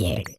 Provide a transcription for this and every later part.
Weird.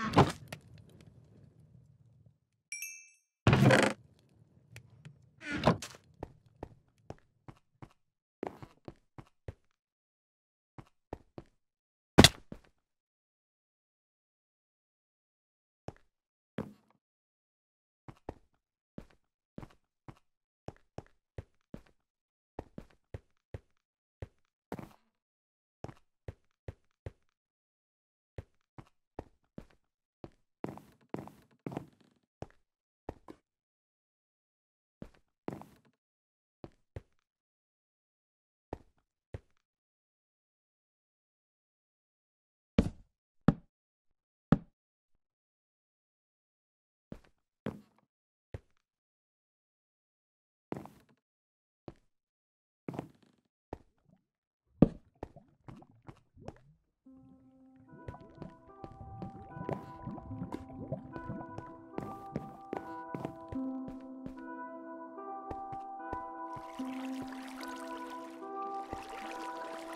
Mm-hmm.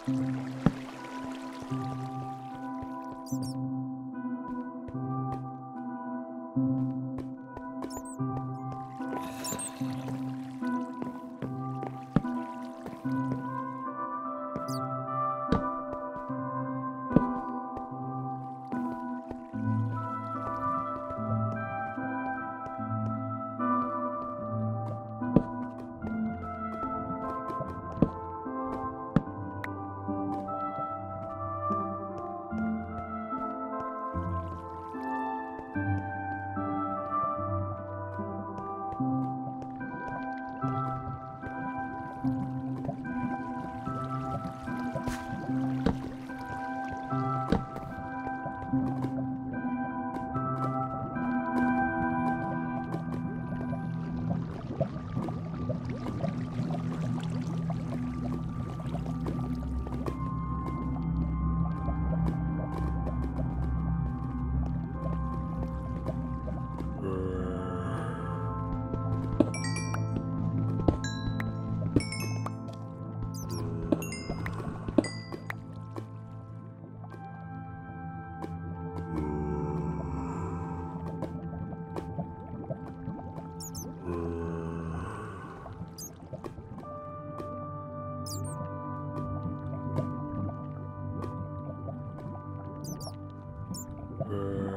Disappeared. You